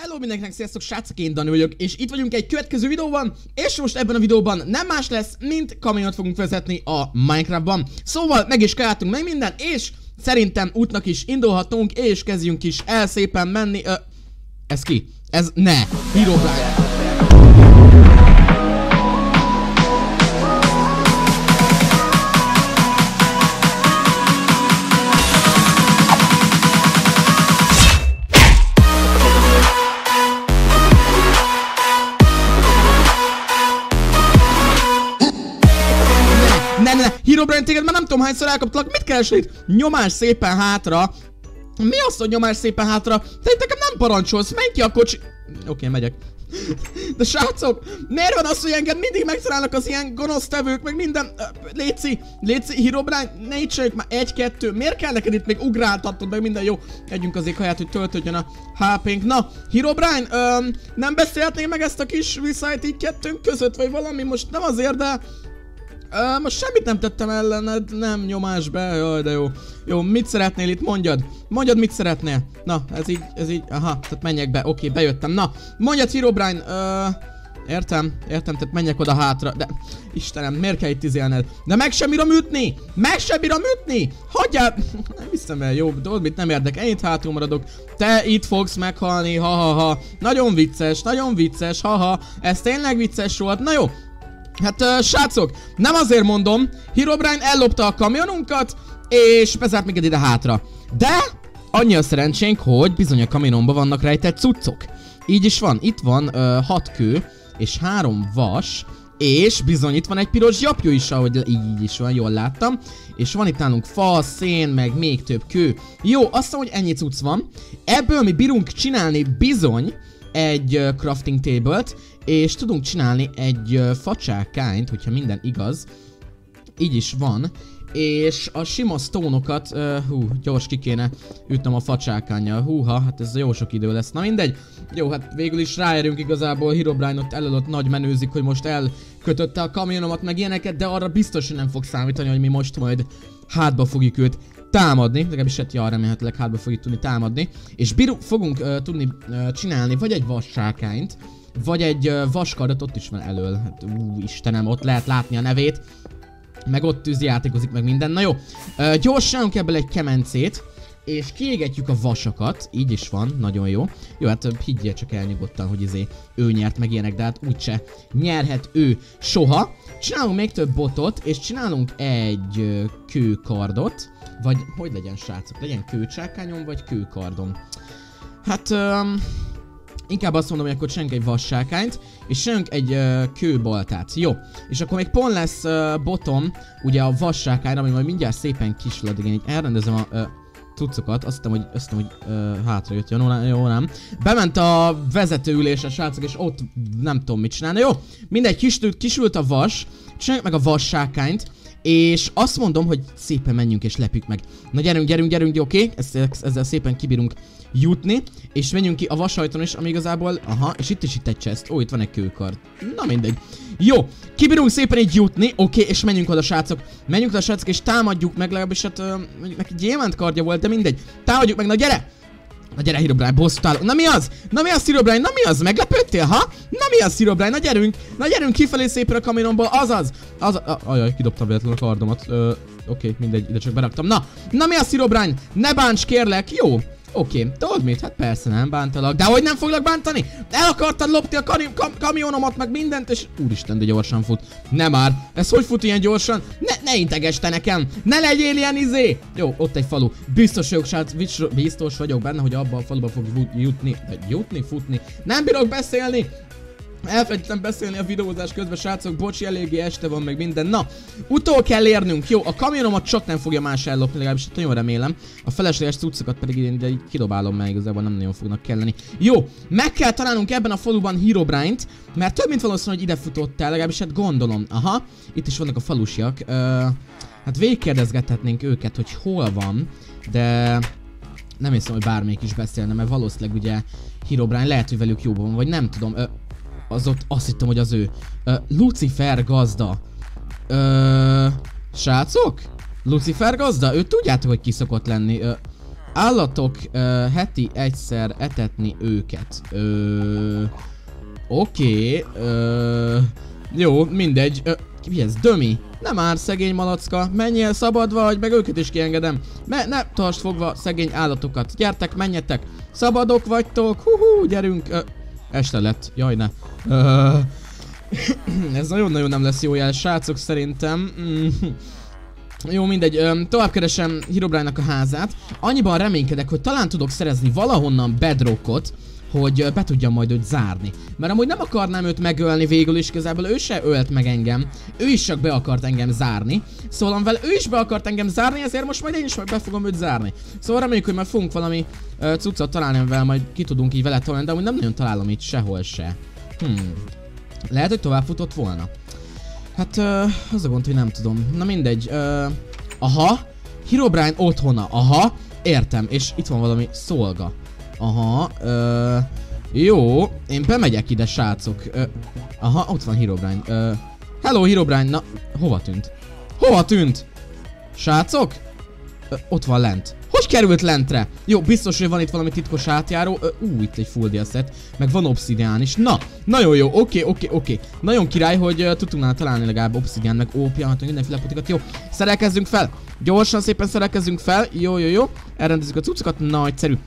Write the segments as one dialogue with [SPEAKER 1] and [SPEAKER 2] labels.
[SPEAKER 1] Hello mindenkinek, sziasztok, srácok, én Dani vagyok, és itt vagyunk egy következő videóban, és most ebben a videóban nem más lesz, mint kamiont fogunk vezetni a Minecraftban. Szóval meg is kajáltunk meg minden, és szerintem útnak is indulhatunk, és kezdjünk is el szépen menni. Ö, ez ki? Ez ne, Herobrine. Hányszor elkaptalak, mit keresel itt? Nyomás szépen hátra. Mi az, hogy nyomás szépen hátra? Te nekem nem parancsolsz, menj ki a kocsi... Oké, okay, megyek. De srácok, miért van az, hogy engem mindig megtalálnak az ilyen gonosz tevők, meg minden... Léci, Léci, Herobrine, ne itt már egy-kettő. Miért kell neked itt még ugráltatod, meg minden jó? Együnk azért haját, hogy töltődjön a HP-nk. Na, Herobrine, öm, nem beszélhetnél meg ezt a kis viszályt így kettőnk között, vagy valami? Most nem azért, de... Most semmit nem tettem ellened, nem nyomás be, jaj de jó. Jó, mit szeretnél itt, mondjad. Mondjad, mit szeretnél. Na, ez így, ez így, aha, tehát menjek be, oké, bejöttem. Na, mondjad, Herobrine, uh, Értem, értem, tehát menjek oda hátra, de Istenem, miért kell itt izélned? De meg sem bírom ütni! Meg sem bírom ütni! Hagyjál! Nem hiszem el, jó, mit nem érdekel, én itt hátul maradok. Te itt fogsz meghalni, ha-ha-ha. Nagyon vicces, nagyon vicces, ha-ha. Ez tényleg vicces volt, na jó. Hát uh, srácok, nem azért mondom, Herobrine ellopta a kamionunkat, és bezárt minket ide hátra. De annyi a szerencsénk, hogy bizony a kamionomban vannak rejtett cuccok. Így is van, itt van uh, hat kő, és három vas, és bizony itt van egy piros gyapjú is, ahogy így is van, jól láttam. És van itt nálunk fa, szén, meg még több kő. Jó, azt mondom, hogy ennyi cucc van. Ebből mi bírunk csinálni bizony egy crafting table-t, és tudunk csinálni egy uh, facsákányt, hogyha minden igaz. Így is van. És a sima stone-okat, uh, hú, gyors ki kéne ütnem a facsákányjal. Húha, hát ez jó sok idő lesz. Na mindegy. Jó, hát végül is ráérünk igazából. Herobrine ott elölött nagy menőzik, hogy most elkötötte a kamionomat, meg ilyeneket, de arra biztos, hogy nem fog számítani, hogy mi most majd hátba fogjuk őt támadni, legalábbis hát ja, remélhetőleg hátba fogjuk tudni támadni, és bíru, fogunk uh, tudni uh, csinálni vagy egy vassákányt, vagy egy vaskardot, ott is van elől, hát ú, Istenem, ott lehet látni a nevét, meg ott tűzjátékozik meg minden, na jó, uh, gyorsan ebből egy kemencét, és kiégetjük a vasakat, így is van, nagyon jó. Jó, hát higgyél csak el nyugodtan, hogy izé ő nyert meg ilyenek, de hát úgyse nyerhet ő soha. Csinálunk még több botot, és csinálunk egy uh, kőkardot, vagy hogy legyen srácok, legyen kőcsákányom, vagy kőkardom. Hát... Um, Inkább azt mondom, hogy akkor csinálunk egy vassákányt, és csinálunk egy uh, kőbaltát. Jó. És akkor még pont lesz uh, botom, ugye a vassákányra, ami majd mindjárt szépen kisül, addig én így elrendezem a uh, cuccokat, azt hittem, hogy, azt hittem, hogy uh, hátra jött, jó, jó, nem. Bement a vezetőülésre, srácok, és ott nem tudom mit csinálni. Jó, mindegy, kisült, kisült a vas, csináljuk meg a vassákányt, és azt mondom, hogy szépen menjünk és lepjük meg. Na gyerünk, gyerünk, gyerünk, oké? Okay? Ezzel, szépen kibírunk jutni, és menjünk ki a vasajton is, ami igazából, aha, és itt is itt egy chest. Ó, itt van egy kőkard. Na mindegy. Jó, kibírunk szépen így jutni, oké, okay, és menjünk oda, srácok. Menjünk oda, srácok, és támadjuk meg, legalábbis hát, uh, neki gyémánt kardja volt, de mindegy. Támadjuk meg, na gyere! Na gyere, Herobrine, bosszút állok. Na mi az? Na mi az, Herobrine? Na mi az? Meglepődtél, ha? Na mi az, Herobrine? Na gyerünk! Na gyerünk kifelé szépen a kamionomból, azaz! Az, a, ajaj, kidobtam véletlenül a kardomat. Oké, okay, mindegy, ide csak beraktam. Na, na mi az, Herobrine? Ne bánts, kérlek, jó? Oké, okay. tudod mit? Hát persze nem bántalak. De hogy nem foglak bántani? El akartad lopni a kam kam kamionomat, meg mindent, és úristen, de gyorsan fut. Nem már. Ez hogy fut ilyen gyorsan? Ne, ne integes te nekem. Ne legyél ilyen izé. Jó, ott egy falu. Biztos vagyok, srác, biztos vagyok benne, hogy abban a faluba fog jutni, jutni, futni. Nem bírok beszélni. Elfelejtettem beszélni a videózás közben, srácok, bocsi, eléggé este van meg minden. Na, utol kell érnünk, jó, a kamionomat csak nem fogja más ellopni, legalábbis nagyon remélem. A felesleges cuccokat pedig én ide így kidobálom meg, igazából nem nagyon fognak kelleni. Jó, meg kell találnunk ebben a faluban Herobrine-t, mert több mint valószínű, hogy ide futott el, legalábbis hát gondolom. Aha, itt is vannak a falusiak. Uh, hát végigkérdezgethetnénk őket, hogy hol van, de nem hiszem, hogy bármelyik is beszélne, mert valószínűleg ugye Herobrine lehet, hogy velük jóban van, vagy nem tudom. Uh, az ott azt hittem, hogy az ő. Uh, Lucifer gazda. Uh, srácok? Lucifer gazda? Ő tudjátok, hogy ki szokott lenni. Uh, Állatok ö, heti egyszer etetni őket. Ö, Oké, okay, jó, mindegy. Ö, mi ez? Dömi? Nem már szegény malacka, menjél szabadva, vagy meg őket is kiengedem. Me ne tartsd fogva szegény állatokat. Gyertek, menjetek. Szabadok vagytok, huhu, gyerünk. Ö, este lett, jaj ne. Ez nagyon-nagyon nem lesz jó jel, srácok szerintem. Mm. Jó, mindegy, öm, tovább keresem Herobrine-nak a házát. Annyiban reménykedek, hogy talán tudok szerezni valahonnan bedrockot, hogy be tudjam majd őt zárni. Mert amúgy nem akarnám őt megölni végül is, igazából ő se ölt meg engem. Ő is csak be akart engem zárni. Szóval amivel ő is be akart engem zárni, ezért most majd én is meg be fogom őt zárni. Szóval reméljük, hogy már fogunk valami uh, cuccot találni, amivel majd ki tudunk így vele tolni, de amúgy nem nagyon találom itt sehol se. Hmm. Lehet, hogy tovább futott volna. Hát uh, az a gond, hogy nem tudom. Na mindegy. Uh, aha. Herobrine otthona. Aha. Értem. És itt van valami szolga. Aha, ö, jó, én bemegyek ide, srácok. Ö, aha, ott van Herobrine. Hello, Herobrine, na, hova tűnt? Hova tűnt? Srácok? Ö, ott van lent. Hogy került lentre? Jó, biztos, hogy van itt valami titkos átjáró. Ö, ú, itt egy full set. Meg van obszidián is. Na, nagyon jó. Oké, oké, oké. Nagyon király, hogy uh, tudtunk nála találni legalább obszidián, meg ópia, hát mindenféle potikat. Jó, szerelkezzünk fel. Gyorsan szépen szerelkezzünk fel. Jó, jó, jó. Elrendezzük a cuccokat. Nagyszerű.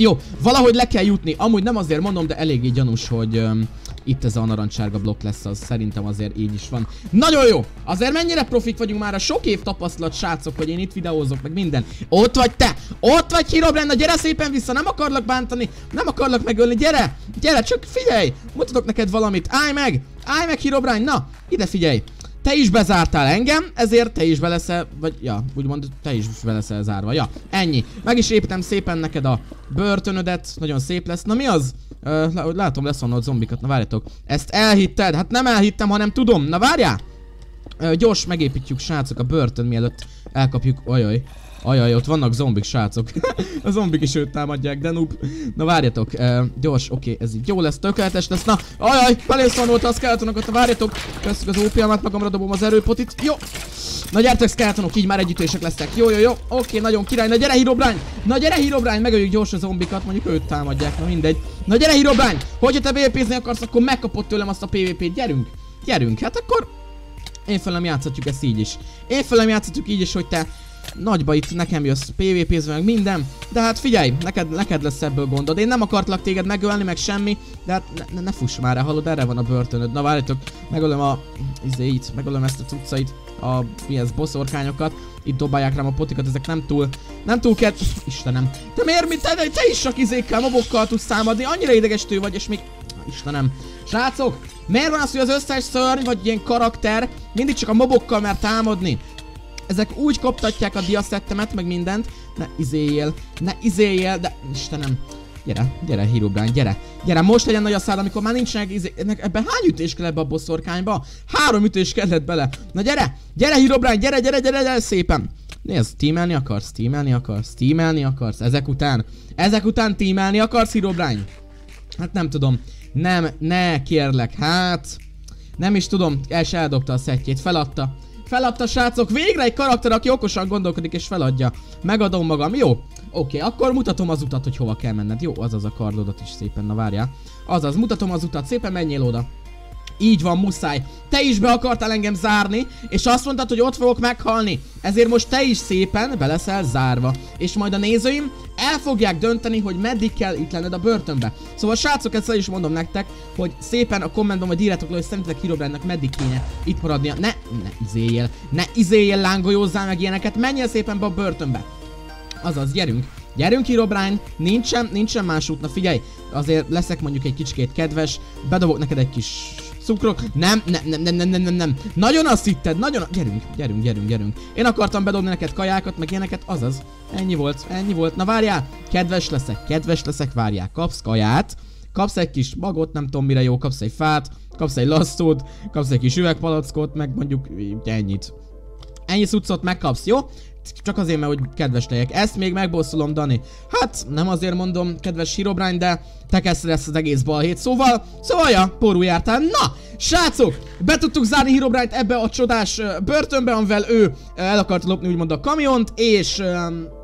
[SPEAKER 1] Jó, valahogy le kell jutni. Amúgy nem azért mondom, de eléggé gyanús, hogy um, itt ez a narancsárga blokk lesz, az szerintem azért így is van. Nagyon jó! Azért mennyire profik vagyunk már a sok év tapasztalat, srácok, hogy én itt videózok, meg minden. Ott vagy te! Ott vagy Herobrine, gyere szépen vissza, nem akarlak bántani, nem akarlak megölni, gyere! Gyere, csak figyelj! Mutatok neked valamit, állj meg! Állj meg Herobrine, na! Ide figyelj! Te is bezártál engem, ezért te is be leszel, vagy ja, úgymond te is be leszel zárva. Ja, ennyi. Meg is építem szépen neked a börtönödet, nagyon szép lesz. Na mi az? Uh, látom, lesz onnan a zombikat, na várjatok. Ezt elhitted? Hát nem elhittem, hanem tudom. Na várjál! Uh, gyors, megépítjük srácok a börtön mielőtt elkapjuk, ojoj. Ajaj, ott vannak zombik, srácok. a zombik is őt támadják, de noob. Na várjatok, uh, gyors, oké, ez így jó lesz, tökéletes lesz. Na, ajaj, belészolnult a skeletonokat, várjatok. Köszönjük az ópiámat, magamra dobom az erőpotit. Jó. Na gyertek skeletonok, így már együttések lesznek. Jó, jó, jó. Oké, nagyon király. Na gyere Herobrine! Na gyere Herobrine! Megöljük gyors a zombikat, mondjuk őt támadják, na mindegy. Na gyere Herobrine! Hogyha te PvP-zni akarsz, akkor megkapod tőlem azt a PvP-t. Gyerünk! Gyerünk, hát akkor én felem játszhatjuk ezt így is. Én felem játszhatjuk így is, hogy te nagyba itt nekem jössz pvp meg minden, de hát figyelj, neked, neked lesz ebből gondod. Én nem akartlak téged megölni, meg semmi, de hát ne, ne, fuss már el, hallod, erre van a börtönöd. Na várjatok, megölöm a, izét, megölöm ezt a cuccait, a, mi ez, boszorkányokat. Itt dobálják rám a potikat, ezek nem túl, nem túl kell, Istenem. Te miért, mit, te, te is csak izékkel, mobokkal tudsz számadni, annyira idegesítő vagy, és még, Istenem. Srácok, miért van az, hogy az összes szörny, vagy ilyen karakter mindig csak a mobokkal mer támadni? Ezek úgy koptatják a diaszettemet, meg mindent. Ne izéljél, ne izéljél, de Istenem. Gyere, gyere, Herobrine, gyere. Gyere, most legyen nagy a szád, amikor már nincsenek izé... Ebben hány ütés kell ebbe a bosszorkányba? Három ütés kellett bele. Na gyere, gyere Herobrine, gyere, gyere, gyere, gyere, szépen. Nézd, teamelni akarsz, teamelni akarsz, teamelni akarsz, ezek után. Ezek után teamelni akarsz, Herobrine? Hát nem tudom. Nem, ne, kérlek, hát... Nem is tudom, el se eldobta a szettjét, feladta. Feladta srácok, végre egy karakter, aki okosan gondolkodik és feladja. Megadom magam, jó? Oké, okay, akkor mutatom az utat, hogy hova kell menned. Jó, azaz a kardodat is szépen, na várjál. Azaz, mutatom az utat, szépen menjél oda. Így van, muszáj. Te is be akartál engem zárni, és azt mondtad, hogy ott fogok meghalni. Ezért most te is szépen be leszel zárva. És majd a nézőim el fogják dönteni, hogy meddig kell itt lenned a börtönbe. Szóval srácok, ezt is mondom nektek, hogy szépen a kommentben vagy írjátok le, hogy szerintetek Herobrine-nak meddig kéne itt maradnia. Ne, ne izéljél, ne izéljél, lángolyózzál meg ilyeneket, menjél szépen be a börtönbe. Azaz, gyerünk. Gyerünk Herobrine, nincsen, nincsen más út, na figyelj, azért leszek mondjuk egy kicsikét kedves, bedobok neked egy kis cukrok. Nem, nem, nem, nem, nem, nem, nem, nem. Nagyon azt hitted, nagyon... Gyerünk, gyerünk, gyerünk, gyerünk. Én akartam bedobni neked kajákat, meg ilyeneket, azaz. Ennyi volt, ennyi volt. Na várjál, kedves leszek, kedves leszek, várjál. Kapsz kaját, kapsz egy kis magot, nem tudom mire jó, kapsz egy fát, kapsz egy lasszót, kapsz egy kis üvegpalackot, meg mondjuk ennyit. Ennyi cuccot megkapsz, jó? Csak azért, mert hogy kedves legyek. Ezt még megbosszulom, Dani. Hát, nem azért mondom, kedves Herobrine, de te kezdted ezt az egész balhét. Szóval, szóval, ja, porú jártál. Na, srácok, be tudtuk zárni Herobrine-t ebbe a csodás börtönbe, amivel ő el akart lopni úgymond a kamiont, és... Um,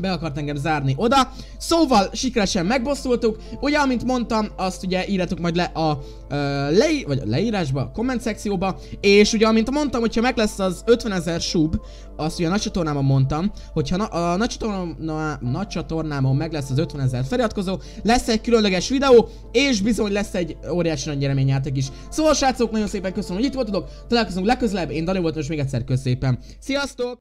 [SPEAKER 1] be akart engem zárni oda. Szóval sikeresen megbosszultuk. Ugye, amint mondtam, azt ugye írjátok majd le a uh, le, vagy a leírásba, a komment szekcióba. És ugye, amint mondtam, hogyha meg lesz az 50 ezer sub, azt ugye a nagy csatornámon mondtam, hogyha na, a nagy, csatorná, nagy csatornámon meg lesz az 50 ezer feliratkozó, lesz egy különleges videó, és bizony lesz egy óriási nagy nyereményjáték is. Szóval srácok, nagyon szépen köszönöm, hogy itt voltatok, találkozunk legközelebb, én Dani voltam, és még egyszer köszönöm szépen. Sziasztok!